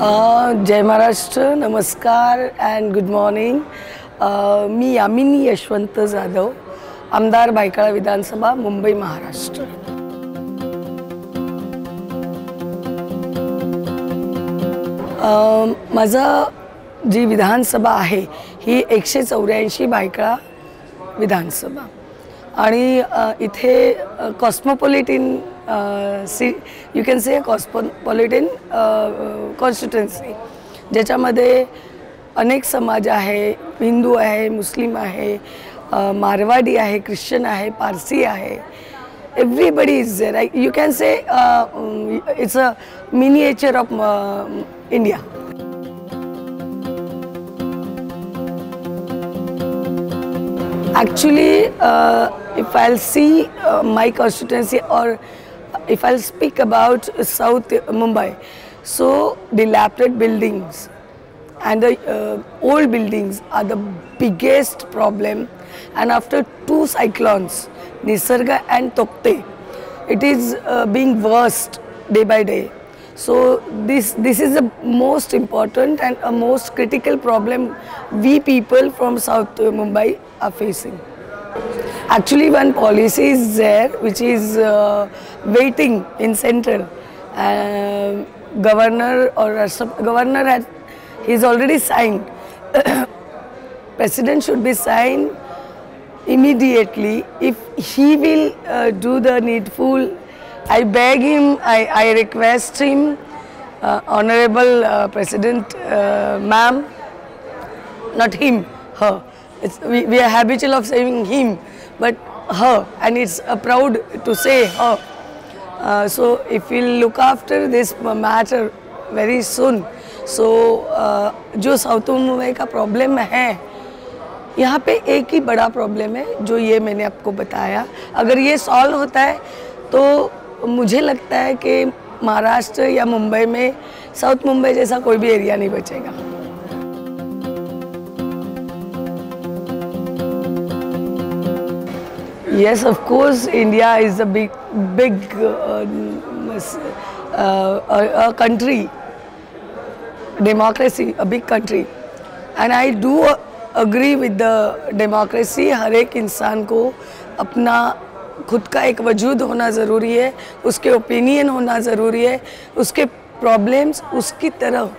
जय महाराष्ट्र नमस्कार and good morning मी यामिनी यशवंत जाधव आमदार बायकाळा विधानसभा मुंबई महाराष्ट्र. माझं जी विधानसभा आहे ही एकशे चौऱ्याऐंशी बायकाळा विधानसभा. आणि इथे कॉस्मोपॉलिटिन यू कॅन से कॉस्मोपॉलिटिन कॉन्स्टिट्युन्सी ज्याच्यामध्ये अनेक समाज आहे हिंदू आहे मुस्लिम आहे अ, मारवाडी आहे ख्रिश्चन आहे पारसी आहे. Everybody is there you can say it's a miniature of India Actually, uh, if I'll see uh, my if I'll speak about South Mumbai, so dilapidated buildings and the uh, old buildings are the biggest problem. And after two cyclones, Nisarga and Tauktae, it is uh, being worst day by day. So this this is the most important and a most critical problem we people from South Mumbai are facing. Actually, one policy is there which is uh, waiting in central. Uh, governor or governor had he's already signed. President should be signed immediately if he will uh, do the needful. I beg him, I, I request him, uh, Honorable uh, President, uh, ma'am, not him, her. It's, we, we are habitual of saying him, but her, and it's uh, proud to say her. Uh, so if we look after this matter very soon, so uh, जो south Mumbai का problem है यहाँ पे एक ही बड़ा problem है जो ये मैंने आपको बताया अगर ये सॉल्व होता है तो मुझे लगता है कि महाराष्ट्र या मुंबई में साउथ मुंबई जैसा कोई भी एरिया नहीं बचेगा Yes, of course, India is a big, big uh, uh, a, a country, democracy, a big country. And I do uh, agree with the democracy. हर एक इंसान को अपना खुद का एक वजूद होना ज़रूरी है उसके ओपिनियन होना ज़रूरी है उसके प्रॉब्लम्स उसकी तरह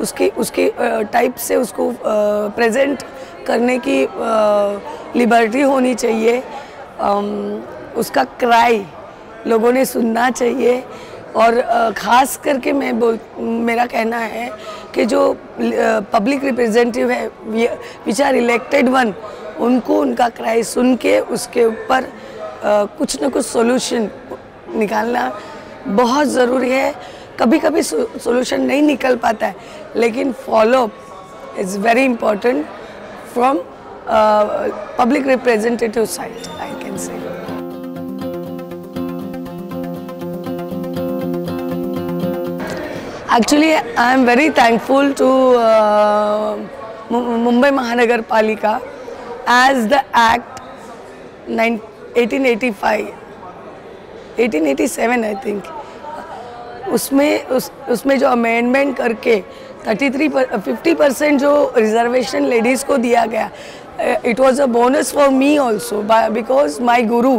उसकी उसकी टाइप से उसको प्रेजेंट करने की लिबर्टी होनी चाहिए उसका क्राई लोगों ने सुनना चाहिए। और ख़ास करके मैं बोल, मेरा कहना है कि जो पब्लिक रिप्रेजेंटेटिव है विच आर इलेक्टेड वन उनको उनका क्राई सुन के उसके ऊपर कुछ ना कुछ सॉल्यूशन निकालना बहुत ज़रूरी है। कभी कभी सॉल्यूशन नहीं निकल पाता है, लेकिन follow is very important from public representative side Actually, I am very thankful to uh, Mumbai Mahanagar Palika as the Act 1885, 1887 I think. उसमें उस उसमें जो अमेंडमेंट करके 33 पर, 50 परसेंट जो रिजर्वेशन लेडीज़ को दिया गया it was a bonus for me also because my guru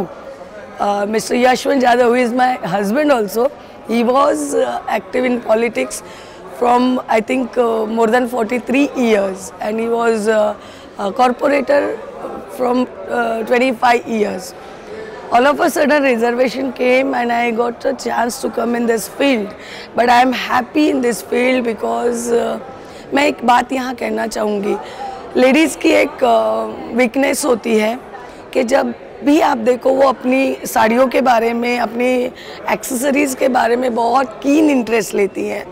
uh, Mr. Yashwant Jadhav, who is my husband also, he was uh, active in politics from I think uh, more than 43 years and he was uh, a corporator from uh, 25 years. All of a sudden reservation came and I got a chance to come in this field. But I am happy in this field because uh, मैं एक बात यहाँ कहना चाहूँगी ladies की एक weakness होती है कि जब भी आप देखो, वो अपनी साड़ियों के बारे में, अपनी एक्सेसरीज़ के बारे में बहुत कीन इंटरेस्ट लेती हैं।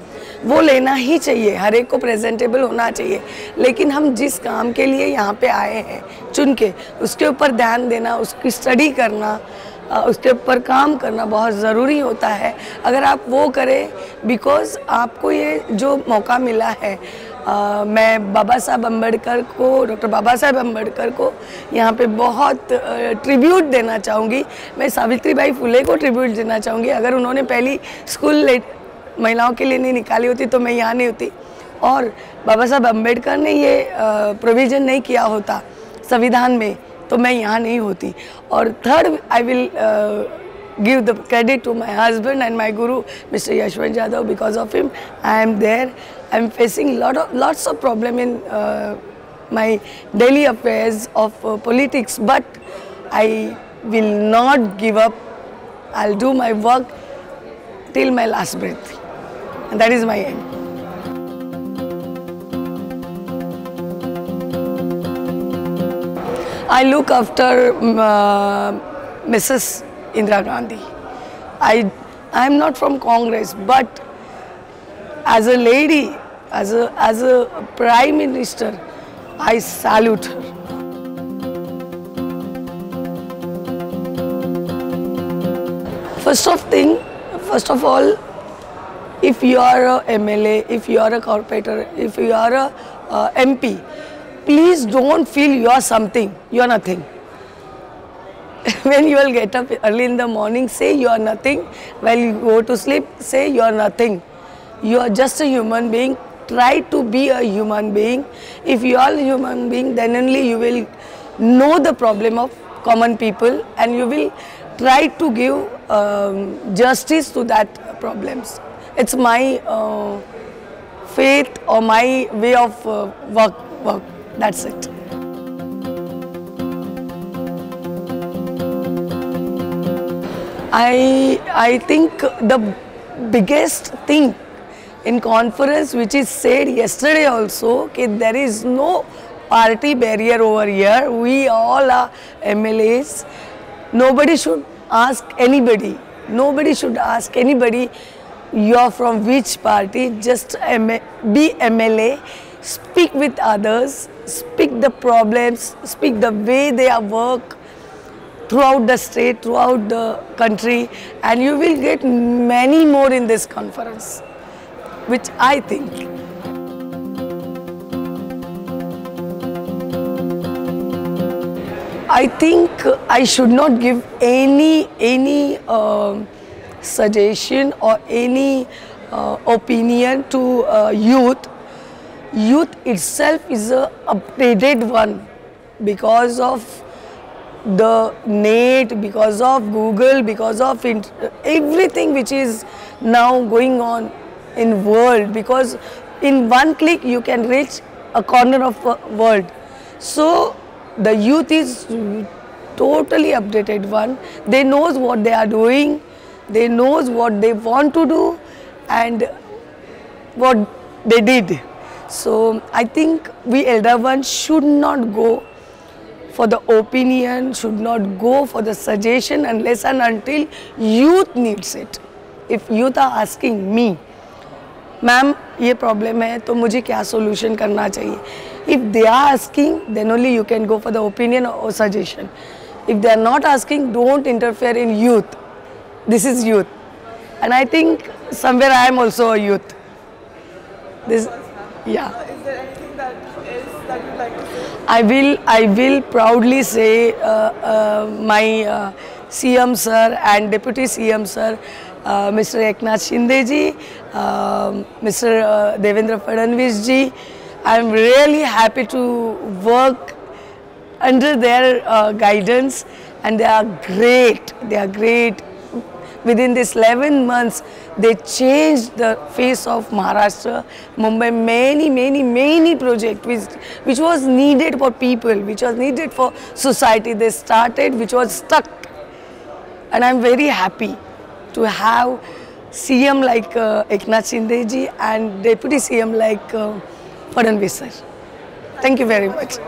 वो लेना ही चाहिए, हर एक को प्रेजेंटेबल होना चाहिए। लेकिन हम जिस काम के लिए यहाँ पे आए हैं, चुन के, उसके ऊपर ध्यान देना, उसकी स्टडी करना उसके ऊपर काम करना बहुत ज़रूरी होता है। अगर आप वो करें बिकॉज़ आपको ये जो मौका मिला है अ, मैं बाबा साहब अंबेडकर को डॉक्टर बाबा साहब अंबेडकर को यहाँ पे बहुत ट्रिब्यूट देना चाहूँगी। मैं सावित्री बाई फुले को ट्रिब्यूट देना चाहूँगी। अगर उन्होंने पहली स्कूल महिलाओं के लिए नहीं निकाली होती तो मैं यहाँ नहीं होती। और बाबा साहब अंबेडकर ने ये प्रोविज़न नहीं किया होता संविधान में तो मैं यहाँ नहीं होती। और third I will give the credit to my husband and my guru mr yashwant jadhav because of him. I am there. I am facing lot of lots of problem in uh, my daily affairs of uh, politics but i will not give up. I'll do my work till my last breath. And that is my aim I look after uh, Mrs. Indira Gandhi. I, I am not from Congress, but as a lady, as a, as a Prime Minister, I salute her. First of thing, first of all, if you are a MLA, if you are a corporator, if you are a uh, MP, please don't feel you are something, you are nothing. when you will get up early in the morning, say you are nothing. While you go to sleep, say you are nothing. You are just a human being. Try to be a human being. If you are a human being, then only you will know the problem of common people and you will try to give um, justice to that problems. It's my uh, faith or my way of uh, work, work. That's it. I, I think the biggest thing in conference which is said yesterday also that there is no party barrier over here. We all are MLAs. Nobody should ask anybody. Nobody should ask anybody you are from which party. Just be MLA. Speak with others. Speak the problems. Speak the way they are work throughout the state, throughout the country and you will get many more in this conference, which I think. I think I should not give any, any uh, suggestion or any uh, opinion to uh, youth. Youth itself is a updated one because of the net, because of Google, because of everything which is now going on in world because in one click you can reach a corner of world. So the youth is totally updated one. They knows what they are doing, they knows what they want to do and what they did. So I think we elder ones should not go for the opinion, should not go for the suggestion unless and until youth needs it. If youth are asking me, ma'am ये problem है तो मुझे क्या solution करना चाहिए if they are asking then only you can go for the opinion और suggestion if they are not asking don't interfere in youth this is youth and i think somewhere i am also a youth this yeah I will, I will proudly say uh, uh, my uh, CM sir and Deputy CM sir, uh, Mr. Eknath Shinde ji, Mr. Uh, Devendra Fadnavis ji, I am really happy to work under their uh, guidance and they are great, they are great within this 11 months, they changed the face of Maharashtra, Mumbai, many, many, many projects which, which was needed for people, which was needed for society. They started, which was stuck. And I'm very happy to have CM like uh, Eknath and Deputy CM like uh, Fadnavis sir. Thank you very much.